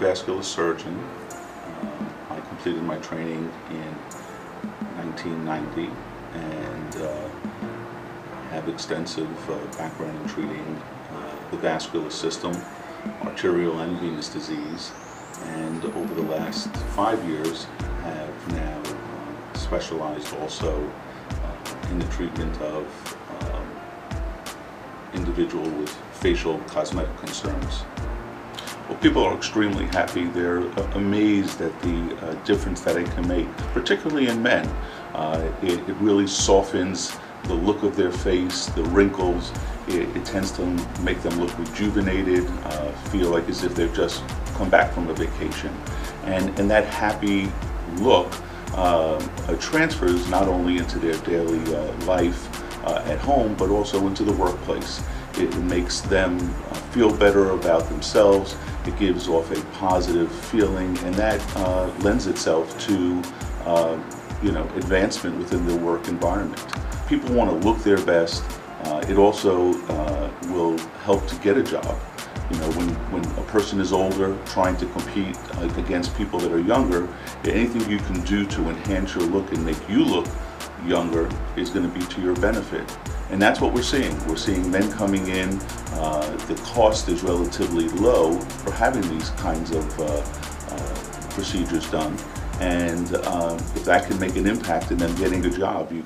cardiovascular surgeon. Um, I completed my training in 1990 and uh, have extensive uh, background in treating uh, the vascular system, arterial and venous disease, and over the last five years have now uh, specialized also uh, in the treatment of um, individual with facial cosmetic concerns. Well, people are extremely happy. They're uh, amazed at the uh, difference that it can make, particularly in men. Uh, it, it, really softens the look of their face, the wrinkles. It, it tends to make them look rejuvenated, uh, feel like as if they've just come back from a vacation. And, and that happy look uh, transfers not only into their daily uh, life at home, but also into the workplace. It makes them feel better about themselves. It gives off a positive feeling, and that uh, lends itself to uh, you know advancement within the work environment. People want to look their best. Uh, it also uh, will help to get a job. You know, when, when a person is older, trying to compete against people that are younger, anything you can do to enhance your look and make you look younger is going to be to your benefit. And that's what we're seeing. We're seeing men coming in. Uh, the cost is relatively low for having these kinds of uh, uh, procedures done. And um, if that can make an impact in them getting a job, you